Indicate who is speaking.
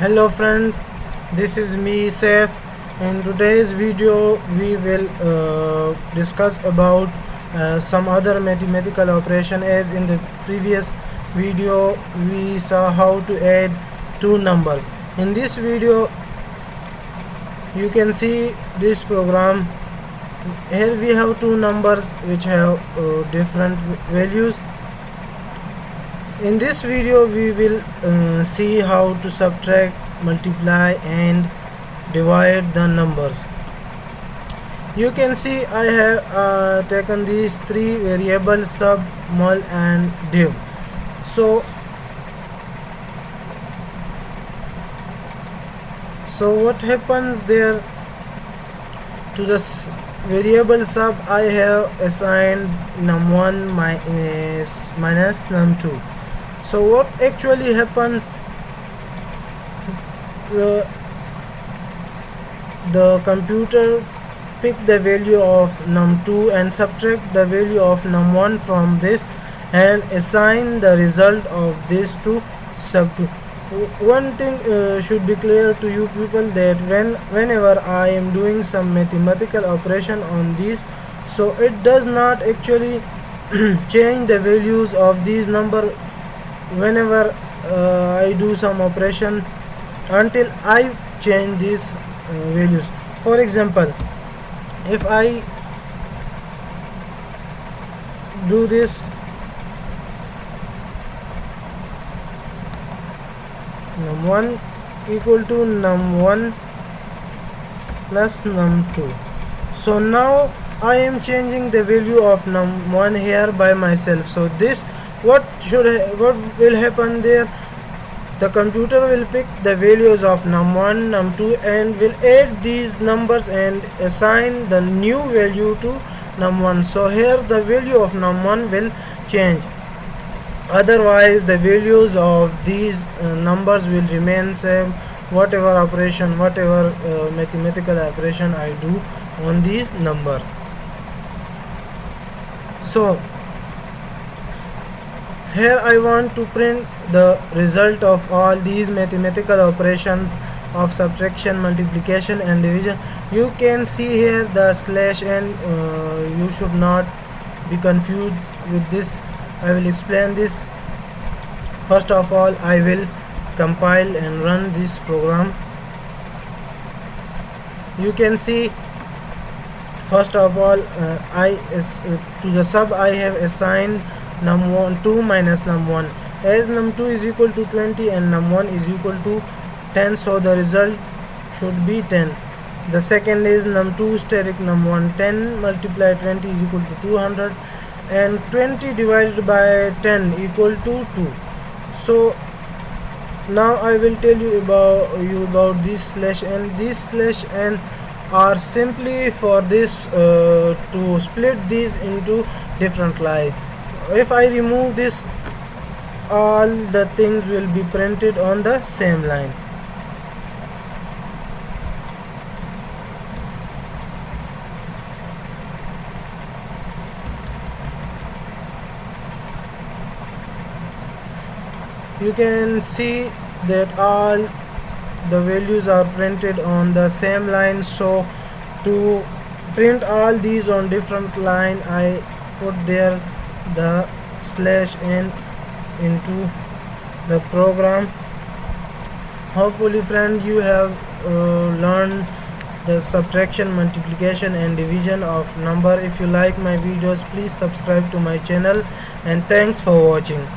Speaker 1: hello friends. This is me Saif. In today's video we will uh, discuss about uh, some other mathematical operation as in the previous video we saw how to add two numbers. In this video you can see this program. Here we have two numbers which have uh, different values in this video we will uh, see how to subtract multiply and divide the numbers. You can see I have uh, taken these three variables sub mul and div. So so what happens there? To this variable sub I have assigned num1 minus minus num2 so what actually happens uh, the computer pick the value of num2 and subtract the value of num1 from this and assign the result of this to sub2 one thing uh, should be clear to you people that when whenever I am doing some mathematical operation on these so it does not actually change the values of these number whenever uh, I do some operation until I change these uh, values. For example if I do this num1 equal to num1 plus num2 so now I am changing the value of num1 here by myself. So this what should what will happen there? The computer will pick the values of num1 num2 and will add these numbers and assign the new value to num1 so here the value of num1 will change. Otherwise the values of these uh, numbers will remain same. Whatever operation whatever uh, mathematical operation I do on these number. So here I want to print the result of all these mathematical operations of subtraction multiplication and division. You can see here the slash n uh, you should not be confused with this. I will explain this. First of all I will compile and run this program. You can see first of all uh, I is uh, to the sub I have assigned num1 2 minus num1 as num2 is equal to 20 and num1 is equal to 10 so the result should be 10 the second is num2 steric num1 10 multiplied 20 is equal to 200 and 20 divided by 10 equal to 2 so now I will tell you about you about this slash n this slash n are simply for this uh, to split these into different lines if I remove this all the things will be printed on the same line. You can see that all the values are printed on the same line. So to print all these on different line I put there the slash n into the program. Hopefully friend you have uh, learned the subtraction multiplication and division of number. If you like my videos please subscribe to my channel and thanks for watching